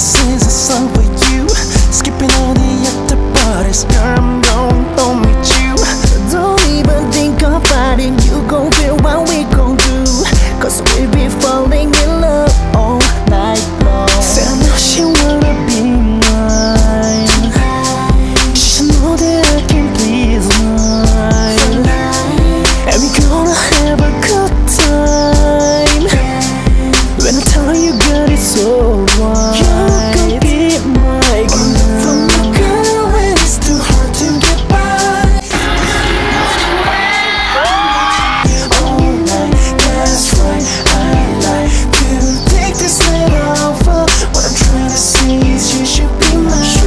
sings a song for you, skipping through the seas, you should be mine.